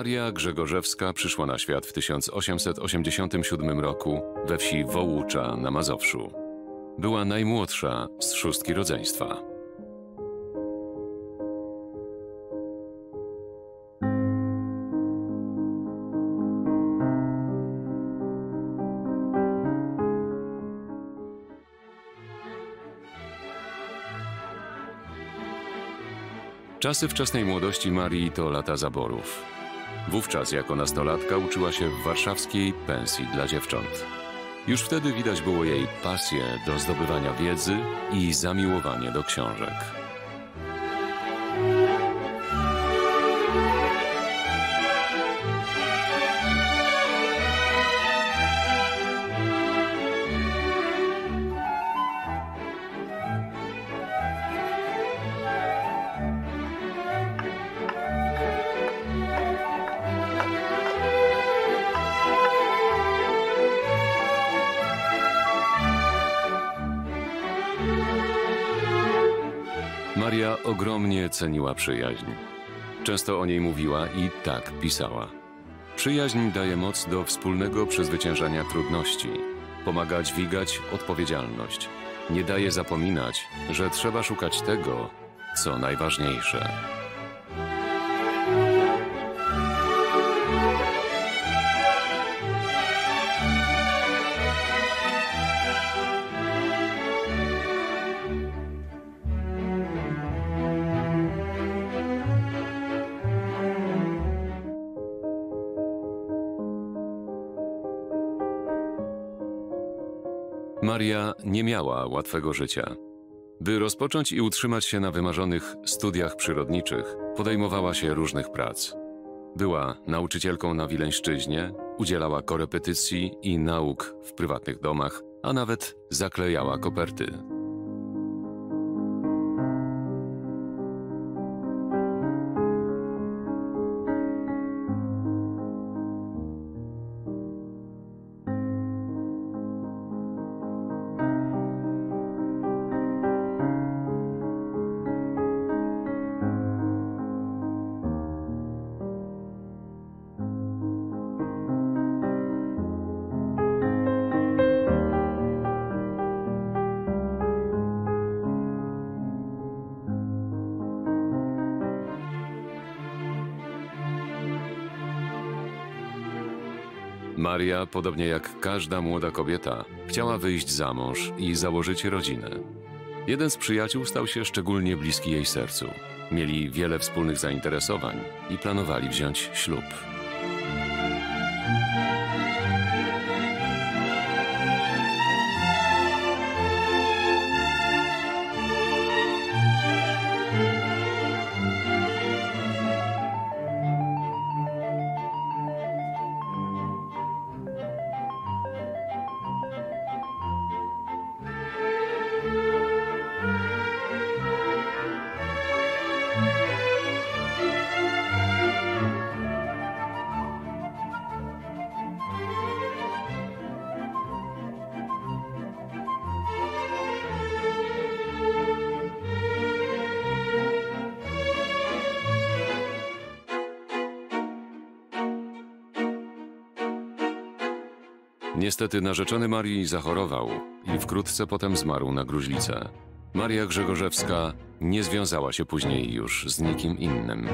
Maria Grzegorzewska przyszła na świat w 1887 roku we wsi Wołucza na Mazowszu. Była najmłodsza z szóstki rodzeństwa. Czasy wczesnej młodości Marii to lata zaborów. Wówczas jako nastolatka uczyła się w warszawskiej pensji dla dziewcząt. Już wtedy widać było jej pasję do zdobywania wiedzy i zamiłowanie do książek. Maria ogromnie ceniła przyjaźń. Często o niej mówiła i tak pisała. Przyjaźń daje moc do wspólnego przezwyciężania trudności, pomaga dźwigać odpowiedzialność, nie daje zapominać, że trzeba szukać tego, co najważniejsze. Maria nie miała łatwego życia. By rozpocząć i utrzymać się na wymarzonych studiach przyrodniczych, podejmowała się różnych prac. Była nauczycielką na Wileńszczyźnie, udzielała korepetycji i nauk w prywatnych domach, a nawet zaklejała koperty. Maria, podobnie jak każda młoda kobieta, chciała wyjść za mąż i założyć rodzinę. Jeden z przyjaciół stał się szczególnie bliski jej sercu. Mieli wiele wspólnych zainteresowań i planowali wziąć ślub. Niestety narzeczony Marii zachorował i wkrótce potem zmarł na gruźlicę. Maria Grzegorzewska nie związała się później już z nikim innym.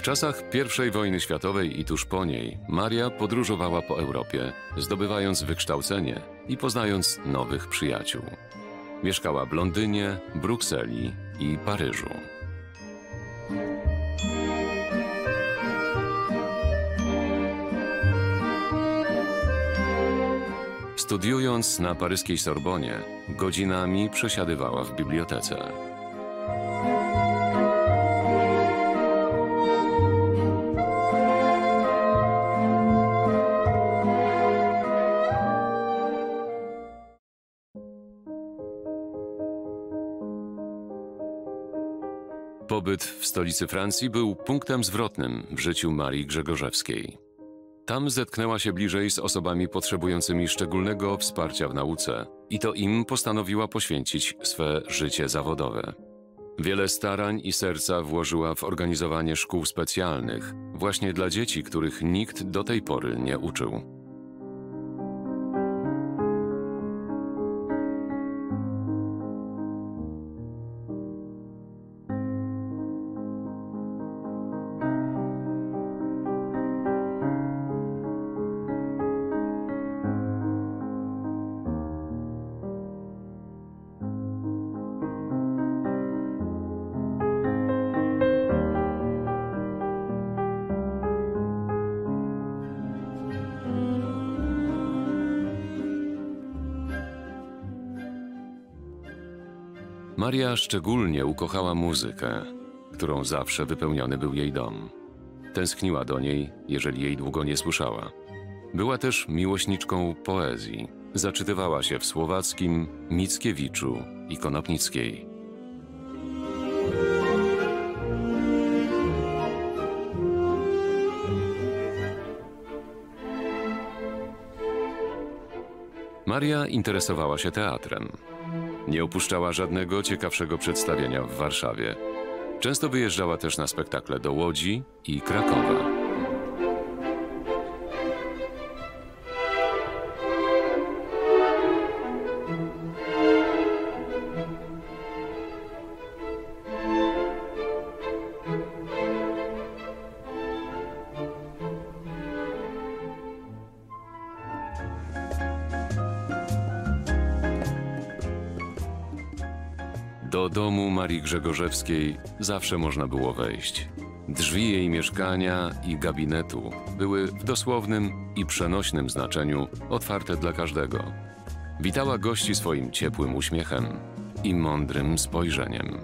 W czasach I wojny światowej i tuż po niej Maria podróżowała po Europie, zdobywając wykształcenie i poznając nowych przyjaciół. Mieszkała w Londynie, Brukseli i Paryżu. Studiując na paryskiej Sorbonie, godzinami przesiadywała w bibliotece. Pobyt w stolicy Francji był punktem zwrotnym w życiu Marii Grzegorzewskiej. Tam zetknęła się bliżej z osobami potrzebującymi szczególnego wsparcia w nauce i to im postanowiła poświęcić swe życie zawodowe. Wiele starań i serca włożyła w organizowanie szkół specjalnych, właśnie dla dzieci, których nikt do tej pory nie uczył. Maria szczególnie ukochała muzykę, którą zawsze wypełniony był jej dom. Tęskniła do niej, jeżeli jej długo nie słyszała. Była też miłośniczką poezji. Zaczytywała się w Słowackim, Mickiewiczu i Konopnickiej. Maria interesowała się teatrem. Nie opuszczała żadnego ciekawszego przedstawienia w Warszawie. Często wyjeżdżała też na spektakle do Łodzi i Krakowa. Grzegorzewskiej zawsze można było wejść. Drzwi jej mieszkania i gabinetu były w dosłownym i przenośnym znaczeniu otwarte dla każdego. Witała gości swoim ciepłym uśmiechem i mądrym spojrzeniem.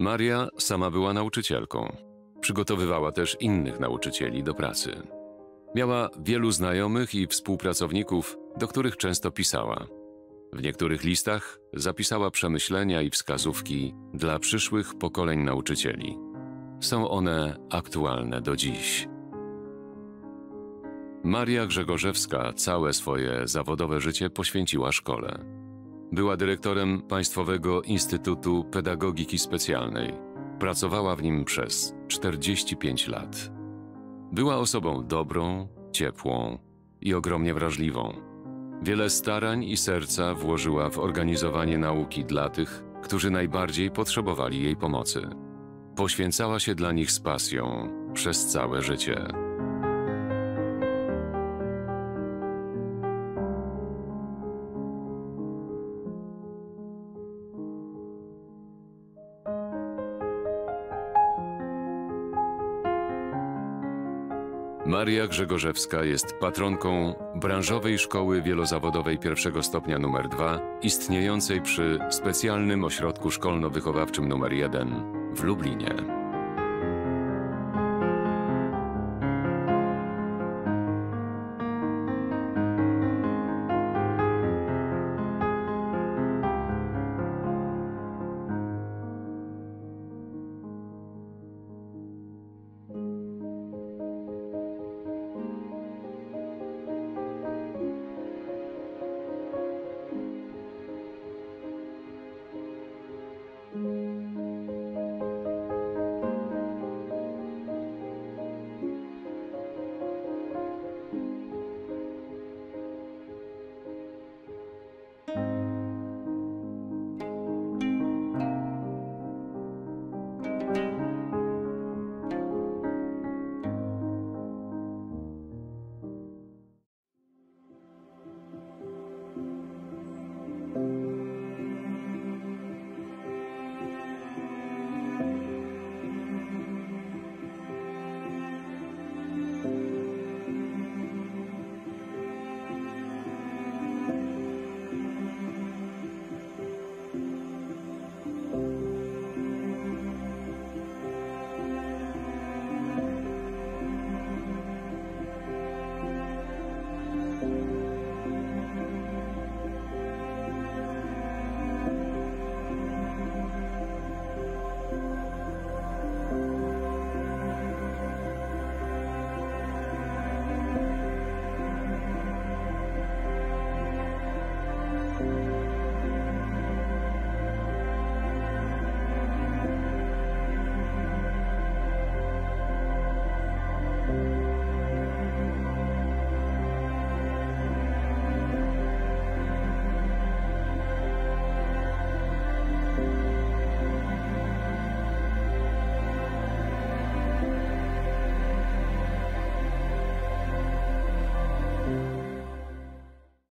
Maria sama była nauczycielką. Przygotowywała też innych nauczycieli do pracy. Miała wielu znajomych i współpracowników, do których często pisała. W niektórych listach zapisała przemyślenia i wskazówki dla przyszłych pokoleń nauczycieli. Są one aktualne do dziś. Maria Grzegorzewska całe swoje zawodowe życie poświęciła szkole. Była dyrektorem Państwowego Instytutu Pedagogiki Specjalnej. Pracowała w nim przez 45 lat. Była osobą dobrą, ciepłą i ogromnie wrażliwą. Wiele starań i serca włożyła w organizowanie nauki dla tych, którzy najbardziej potrzebowali jej pomocy. Poświęcała się dla nich z pasją przez całe życie. Maria Grzegorzewska jest patronką branżowej szkoły wielozawodowej pierwszego stopnia nr 2, istniejącej przy specjalnym ośrodku szkolno-wychowawczym nr 1 w Lublinie.